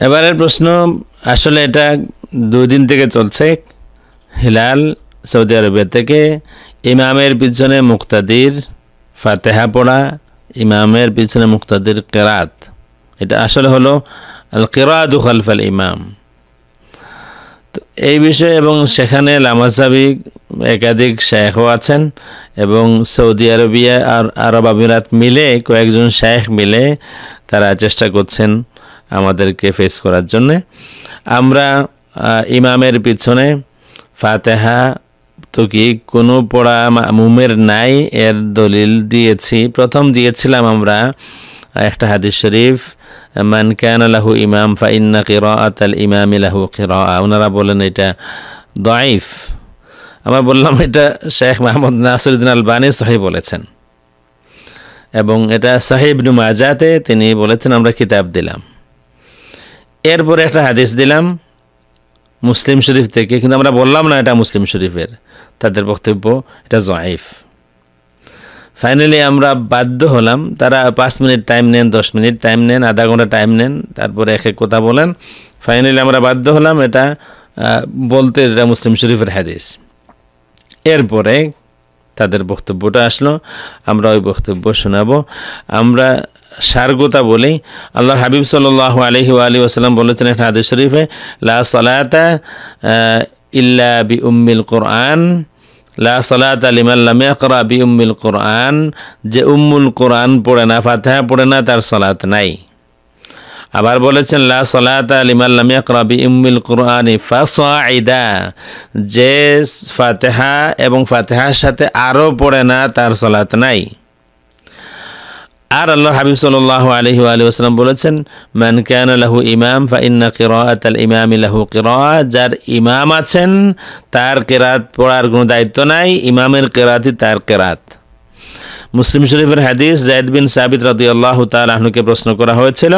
এবারের প্রশ্ন, আসলে এটা দুই দিন থেকে চলছে হিলাল সৌদি আরবের থেকে ইমামের পিছনে মুক্তাদির ফাতেহা পড়া, ইমামের পিছনে মুক্তাদির কেরাত। এটা আসলে হলো আল কেরাত খালফাল ইমাম। তো এই বিষয়ে এবং সেখানে লামাসাবি একাধিক শেখও আছেন এবং সৌদি আরবিয়া আর আরব আমিরাত মিলে কয়েকজন শেখ মিলে তারা চেষ্টা করছেন আমাদেরকে ফেস করার জন্যে। আমরা ইমামের পিছনে ফাতেহা তো কি কোনো পড়া মুমের নাই এর দলিল দিয়েছি। প্রথম দিয়েছিলাম আমরা একটা হাদিস শরীফ, মান কান লাহু ইমাম ফা ইন্না কিরাআত আল ইমাম লাহু কিরাআ। ওনারা বলেন, এটা দাইফ আমরা বললাম, এটা শেখ মাহমুদ নাসিরুদ্দিন আলবানী সহি বলেছেন। এবং এটা সাহেব মাজাতে তিনি বলেছেন, আমরা কিতাব দিলাম। এরপরে একটা হাদিস দিলাম, মুসলিম শরীফ থেকে, কিন্তু আমরা বললাম না এটা মুসলিম শরীফের, তাদের বক্তব্য, এটা জয়ীফ। ফাইনালি আমরা বাধ্য হলাম, তারা পাঁচ মিনিট টাইম নেন, দশ মিনিট টাইম নেন, আধা ঘণ্টা টাইম নেন, তারপরে এক এক কথা বলেন। ফাইনালি আমরা বাধ্য হলাম এটা বলতে এটা মুসলিম শরীফের হাদিস। এরপরে তাদের বক্তব্যটা আসলো, আমরা ওই বক্তব্য শোনাবো। আমরা সারগোতা বলি, আল্লাহর হাবিব সাল্লাহ আলহি আলী আসাল্লাম বলেছেন একটা হাদিস শরীফে, লা সলাতা ইল্লা বি উম্মিল কোরআন, লা সলাত আলিমাল্লাম ইয়াকরা বি উম্মিল কোরআন, যে উম্মুল কোরআন পড়ে না, ফাতেহা পড়ে না, তার সলাত নাই। আবার বলেছেন যে ফাতেহা এবং ফাতেহার সাথে আরও পড়ে না, তার সলাত নাই। আর আল্লাহ হাবিব সাল্লাহ আলহি আলী আসলাম বলেছেন, মান কেন লাহু ইমাম ফা ইন্না কিরাত আল ইমাম লাহু কিরা যার ইমাম আছেন, তার কেরাত পড়ার কোনো দায়িত্ব নাই, ইমামের কেরাতই তার কেরাত। মুসলিম শরীফের হাদিস জায়দ বিন সাবিত রদি আল্লাহ তালকে প্রশ্ন করা হয়েছিল।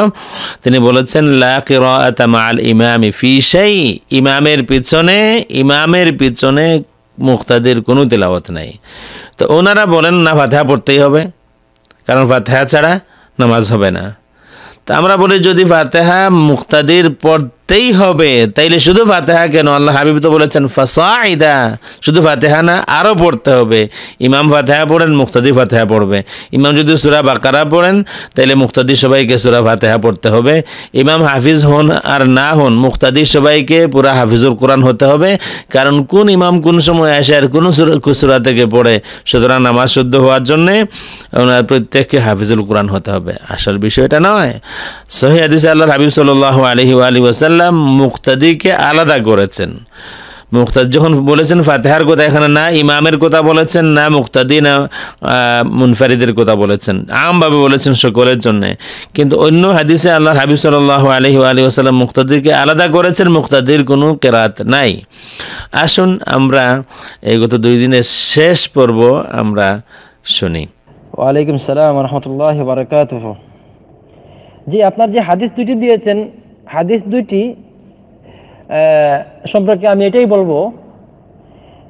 তিনি বলেছেন, লা কিরাত মাল ইমামি ফি সেই ইমামের পিছনে ইমামের পিছনে মুক্তাদির কোনো তেলাওয়াত নাই। তো ওনারা বলেন, না, ফাতেহা পড়তেই হবে। কারণ ফাতেহা ছাড়া নামাজ হবে না। তা আমরা বলি, যদি ফাতেহা মুক্তাদির পড়তেই হবে। তাইলে শুধু ফাতেহা কেন? আল্লাহ হাবিব তো বলেছেন ফাসাইদা শুধু ফাতেহা না, আরও পড়তে হবে। ইমাম ফাতেহা পড়েন, মুক্তাদি ফাতেহা পড়বে। ইমাম যদি সুরা বাকারা পড়েন, তাইলে মুক্তাদি সবাইকে সুরা ফাতেহা পড়তে হবে। ইমাম হাফিজ হন আর না হন, মুক্তাদি সবাইকে পুরা হাফিজুল কোরআন হতে হবে। কারণ কোন ইমাম কোন সময় আসে আর কোন সুরা থেকে পড়ে, সুতরাং নামাজ শুদ্ধ হওয়ার জন্যে ওনার প্রত্যেককে হাফিজুল কোরআন হতে হবে। আসল বিষয়টা নয়। সহি হাদিস আল্লাহ হাবিব সাল্লাহ আলহি আলী মুক্তাদিকে আলাদা করেছেন। মুক্তাদ যখন বলেছেন ফাতেহার কথা, এখানে না ইমামের কথা বলেছেন, না মুক্তাদি না মুনফারিদের কথা বলেছেন। আমভাবে বলেছেন সকলের জন্য। কিন্তু অন্য হাদিসে আল্লাহ হাবিব সাল্লাহ আলহি আলী ওসাল্লাম মুক্তাদিকে আলাদা করেছেন, মুক্তাদির কোনো কেরাত নাই। আসুন আমরা এই গত দুই দিনের শেষ পর্ব আমরা শুনি। ওয়ালাইকুম সালাম রহমতুল্লাহ বারকাত জি, আপনার যে হাদিস দুইটি দিয়েছেন হাদিস দুইটি সম্পর্কে আমি এটাই বলব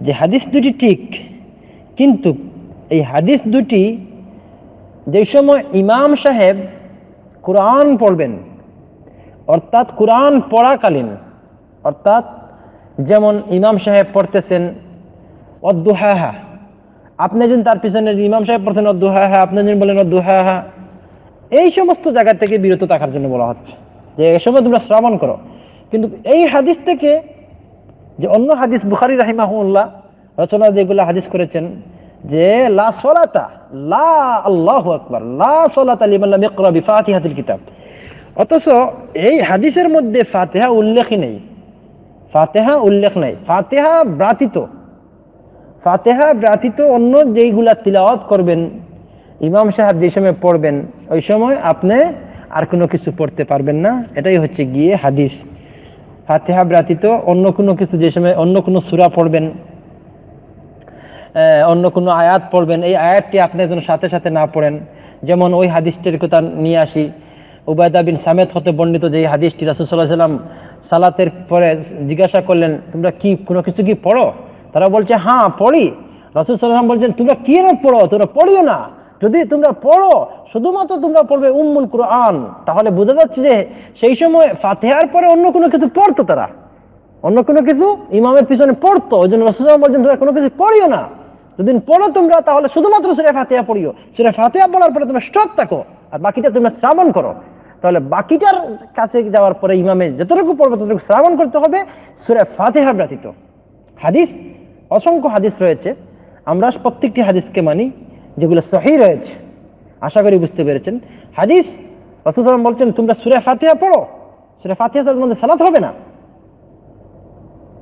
যে হাদিস দুটি ঠিক, কিন্তু এই হাদিস দুটি যে সময় ইমাম সাহেব কোরআন পড়বেন, অর্থাৎ কোরআন পড়াকালীন, অর্থাৎ যেমন ইমাম সাহেব পড়তেছেন অদ্দুহাহা, আপনি যেন তার পিছনে ইমাম সাহেব পড়ছেন অদ্দুহাহা, আপনি যেন বলেন অদ্দুহাহা, এই সমস্ত জায়গা থেকে বিরত থাকার জন্য বলা হচ্ছে। যে এ সময় তোমরা শ্রবণ করো। কিন্তু এই হাদিস থেকে যে অন্য হাদিস, বুখারি রাহিমাহুল্লাহ রচনা যেগুলো হাদিস করেছেন, যে লা সলাতা, লা আল্লাহ আকবার, লা সলাতা লিমাল্লাম ইকরা বিফাতিহাতিল কিতাব। অথচ এই হাদিসের মধ্যে ফাতেহা উল্লেখই নেই। ফাতেহা উল্লেখ নাই। ফাতেহা ব্রাতিত। ফাতেহা ব্রাতিত অন্য যেইগুলা তিলাওয়াত করবেন, ইমাম সাহেব যে সময় পড়বেন, ওই সময় আপনি আর কোনো কিছু পড়তে পারবেন না। এটাই হচ্ছে গিয়ে হাদিস। ফাতেহা ব্রাতিত অন্য কোনো কিছু যে সময় অন্য কোনো সুরা পড়বেন অন্য কোনো আয়াত পড়বেন, এই আয়াতটি আপনি যেন সাথে সাথে না পড়েন। যেমন ওই হাদিসটির কথা নিয়ে আসি। উবায়দা বিন সামেদ হতে বর্ণিত যে হাদিসটি রাসুসাল্লাহ সাল্লাম সালাতের পরে জিজ্ঞাসা করলেন, তোমরা কি কোনো কিছু কি পড়ো? তারা বলছে হ্যাঁ পড়ি। রাসুল সাল্লাম বলছেন, তোমরা কি পড়ো? তোমরা পড়িও না। যদি তোমরা পড়ো, শুধুমাত্র তোমরা পড়বে উম্মুল কোরআন, তাহলে বোঝা যাচ্ছে যে সেই সময় ফাতেহার পরে অন্য কোনো কিছু পড়তো তারা। অন্য কোনো কিছু ইমামের পিছনে পড়তো, ওই জন্য রসুলাম বলছেন, তোমরা কোনো কিছু পড়িও না। যদি পড়ো তোমরা, তাহলে শুধুমাত্র সুরে ফাতেহা পড়িও। সুরে ফাতেহা পড়ার পরে তোমরা স্টপ থাকো, আর বাকিটা তোমরা শ্রাবণ করো। তাহলে বাকিটার কাছে যাওয়ার পরে ইমামে যতটুকু পড়বে, ততটুকু শ্রাবণ করতে হবে, সুরে ফাতেহা ব্যতীত। হাদিস, অসংখ্য হাদিস রয়েছে। আমরা প্রত্যেকটি হাদিসকে মানি। যেগুলো সহি রয়েছে। আশা করি বুঝতে পেরেছেন। হাদিস রসুলাম বলছেন, তোমরা সুরে ফাতিহা পড়ো। সুরে ফাতিহা মধ্যে সালাত হবে না।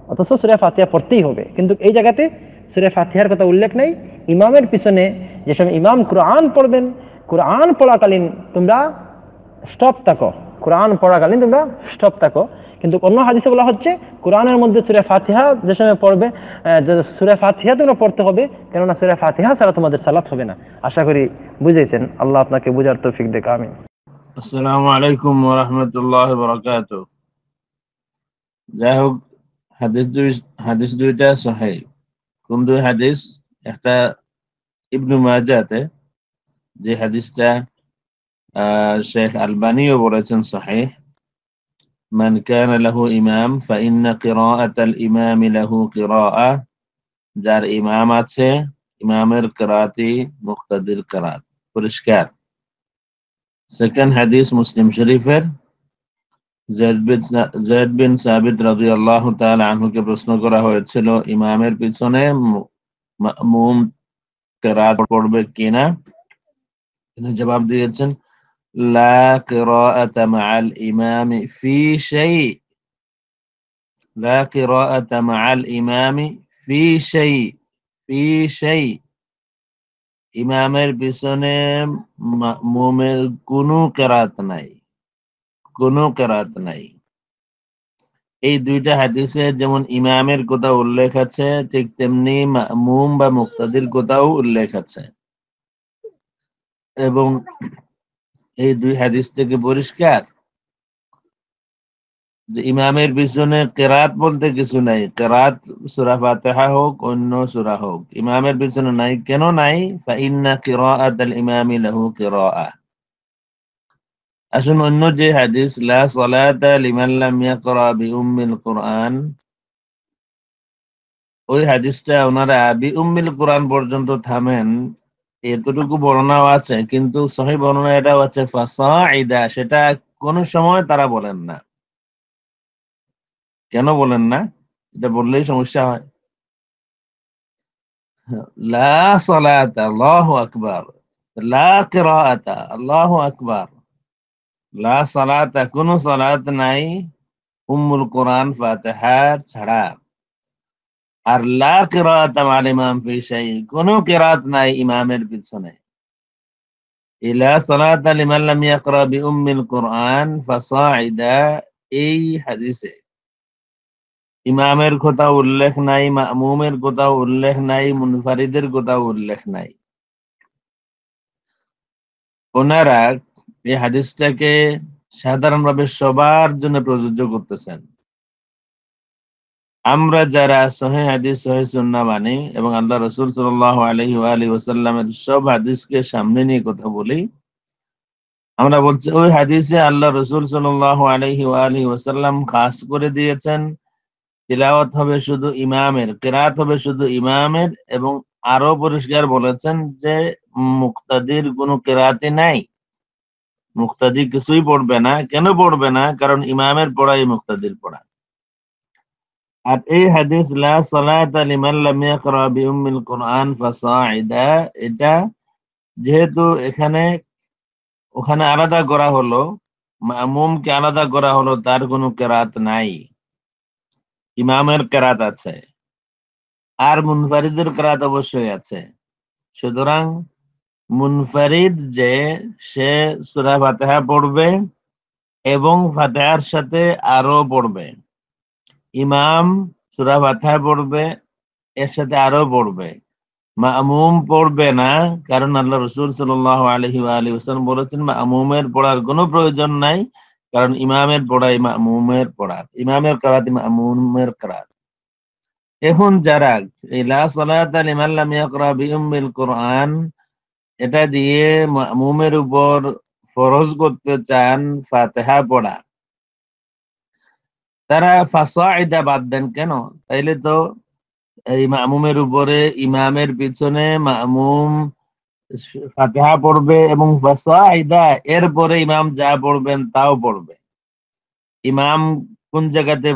অথচ সুরে ফাতিহা পড়তেই হবে। কিন্তু এই জায়গাতে সুরে ফাতিহার কথা উল্লেখ নেই। ইমামের পিছনে যে সময় ইমাম কোরআন পড়বেন, কোরআন পড়াকালীন তোমরা স্টপ থাকো। কোরআন পড়াকালীন তোমরা স্টপ থাকো। কিন্তু অন্য হাদিসে বলা হচ্ছে, কোরআনের মধ্যে সুরে ফাতিহা যে সময় পড়বে সুরে ফাতিহা তোমরা পড়তে হবে, কেননা সুরে ফাতিহা ছাড়া তোমাদের সালাত হবে না। আশা করি বুঝেছেন। আল্লাহ আপনাকে বুঝার তৌফিক দেখ আমি আসসালামু আলাইকুম যাই হোক হাদিস দুই, হাদিস দুইটা সহিহ। কোন দুই হাদিস? একটা ইবনু মাজাতে, যে হাদিসটা শেখ আলবানিও বলেছেন সহিহ। من كان له إمام فإن قراءة الإمام له قراءة যার ইমাম আছে ইমামের কেরাতি মুক্তাদির কেরাত পরিষ্কার সেকেন্ড হাদিস মুসলিম শরীফের জয়েদ বিন সাবিদ রাজি আল্লাহ আনহুকে প্রশ্ন করা হয়েছিল ইমামের পিছনে মুম কেরাত পড়বে কিনা তিনি জবাব দিয়েছেন لا قراءة مع الإمام في شيء لا قراءة مع الإمام في شيء في شيء ইমামের পিছনে মুমের কোনো কেরাত নাই কোনো কেরাত নাই এই দুইটা হাদিসে যেমন ইমামের কথা উল্লেখ আছে ঠিক তেমনি মুম বা মুক্তাদির কথাও উল্লেখ আছে এবং এই দুই হাদিস থেকে পরিষ্কার? যে ইমামের পিছনে কেরাত বলতে কিছু নাই। কেরাত সুরা ফাতেহা হোক, অন্য সুরা হোক। ইমামের পিছনে নাই, কেন নাই? ফাইন্না কিরাআত আল ইমামি লাহু কিরাআ। আসুন অন্য যে হাদিস, লা সালাতা লিমান লাম ইয়াকরা বিউম্মিল কুরআন। ওই হাদিসটা ওনারা বি উম্মিল কোরআন পর্যন্ত থামেন। এতটুকু বর্ণনাও আছে, কিন্তু সহি বর্ণনা এটাও আছে ফাসাইদা সেটা কোন সময় তারা বলেন না। কেন বলেন না? এটা বললেই সমস্যা হয়। লা সালাতা, আল্লাহু আকবার। লা কিরাআতা, আল্লাহু আকবার। লা সালাতা, কোন সালাত নাই। উম্মুল কোরআন ফাতিহা ছাড়া। আর লা কিরাত মাল ইমাম ফি শাই কোন কিরাত নাই ইমামের পিছনে। ইলা সালাত লিমান লাম ইয়াকরা বি উম্মিল কোরআন ফাসাইদা, এই হাদিসে। ইমামের কথা উল্লেখ নাই, মামুমের কথা উল্লেখ নাই, মুনফারিদের কথা উল্লেখ নাই। ওনারা এই হাদিসটাকে সাধারণভাবে সবার জন্য প্রযোজ্য করতেছেন। আমরা যারা সহে হাদিস, সহে সুন্না এবং আল্লাহ রসুল সাল্লাহ আলহি আলী ওসাল্লামের সব হাদিসকে সামনে নিয়ে কথা বলি, আমরা বলছি ওই হাদিসে আল্লাহ রসুল সাল্লাহ আলহি আলী ওসাল্লাম খাস করে দিয়েছেন, তিলাওয়াত হবে শুধু ইমামের, কেরাত হবে শুধু ইমামের এবং আরও পরিষ্কার বলেছেন যে মুক্তাদির কোনো কেরাতি নাই। মুক্তাদি কিছুই পড়বে না। কেন পড়বে না? কারণ ইমামের পড়াই মুক্তাদির পড়া। আর এই হাদিস লা সালাতা লিমান লাম ইয়াকরা বিউম্মিল কোরআন ফাসাইদা এটা যেহেতু এখানে, ওখানে আলাদা করা হলো, মামুমকে আলাদা করা হলো, তার কোনো কেরাত নাই। ইমামের কেরাত আছে। আর মুনফারিদের কেরাত অবশ্যই আছে। সুতরাং মুনফারিদ যে, সে সুরা ফাতেহা পড়বে এবং ফাতেহার সাথে আরও পড়বে। ইমাম সুরা ফাতেহা পড়বে, এর সাথে আরও পড়বে। মামুম পড়বে না, কারণ আল্লাহ রসুল সাল্লাহ আলহি আলী হোসেন বলেছেন, মামুমের পড়ার কোনো প্রয়োজন নাই, কারণ ইমামের পড়া ইমামের পড়া। ইমামের করাত ইমামের করাত। এখন যারা ইলা সালাত লিমান লাম ইয়াকরা বিউম্মিল কোরআন, এটা দিয়ে মামুমের উপর ফরজ করতে চান ফাতেহা পড়া। তারা ফাসাইদা বাদ দেন কেন? তাইলে তো এই মামুমের উপরে, ইমামের পিছনে মামুম ফাতেহা পড়বে এবং ফাসাইদা এরপরে ইমাম যা পড়বেন তাও পড়বে। ইমাম কোন জায়গাতে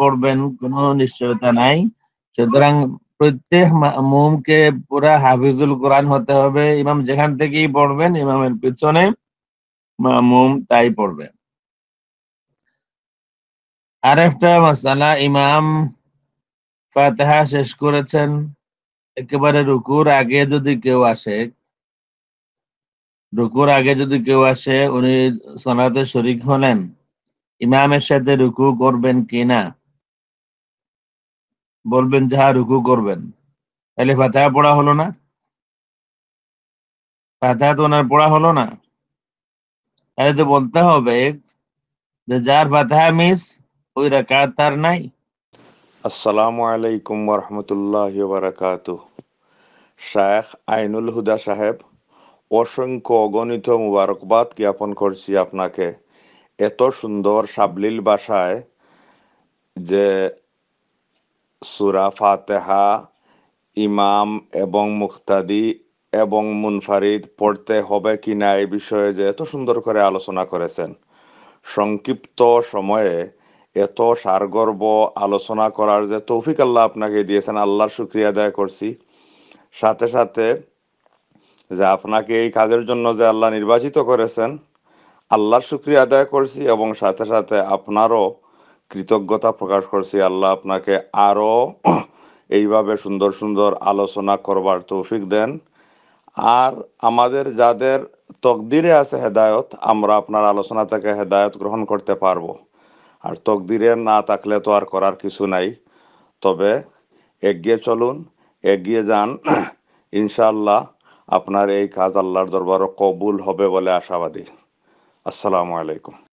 পড়বেন কোনো নিশ্চয়তা নাই। সুতরাং প্রত্যেক মামুমকে পুরা হাফিজুল কোরআন হতে হবে। ইমাম যেখান থেকেই পড়বেন, ইমামের পিছনে মামুম তাই পড়বে আরেকটা মশালা ইমাম ফাতেহা শেষ করেছেন, একেবারে রুকুর আগে যদি কেউ আসে, রুকুর আগে যদি কেউ আসে, উনি সনাতে শরিক হলেন, ইমামের সাথে রুকু করবেন কিনা বলবেন, যাহা রুকু করবেন। তাহলে ফাতেহা পড়া হলো না? ফাতেহা তো ওনার পড়া হলো না? তাহলে তো বলতে হবে যে, যার ফাতেহা মিস ওই নাই? আসসালামু আলাইকুম ওরহমতুল্লাহ বারাকাত শায়েখ আইনুল হুদা সাহেব, অসংখ্য অগণিত মুবারকবাদ জ্ঞাপন করছি আপনাকে। এত সুন্দর সাবলীল ভাষায় যে সুরা ফাতেহা, ইমাম এবং মুক্তাদি এবং মুনফারিদ পড়তে হবে কি না এই বিষয়ে যে এত সুন্দর করে আলোচনা করেছেন। সংক্ষিপ্ত সময়ে এত সারগর্ব আলোচনা করার যে তৌফিক আল্লাহ আপনাকে দিয়েছেন, আল্লাহর শুক্রিয়া আদায় করছি। সাথে সাথে যে আপনাকে এই কাজের জন্য যে আল্লাহ নির্বাচিত করেছেন, আল্লাহর শুক্রিয়া আদায় করছি এবং সাথে সাথে আপনারও কৃতজ্ঞতা প্রকাশ করছি। আল্লাহ আপনাকে আরও এইভাবে সুন্দর সুন্দর আলোচনা করবার তৌফিক দেন। আর আমাদের যাদের তকদিরে আছে হেদায়ত, আমরা আপনার আলোচনা থেকে হেদায়ত গ্রহণ করতে পারব। আর তকদিরে না থাকলে তো আর করার কিছু নাই। তবে এগিয়ে চলুন, এগিয়ে যান। ইনশাল্লাহ আপনার এই কাজ আল্লাহর দরবারও কবুল হবে বলে আশাবাদী। আসসালামু আলাইকুম।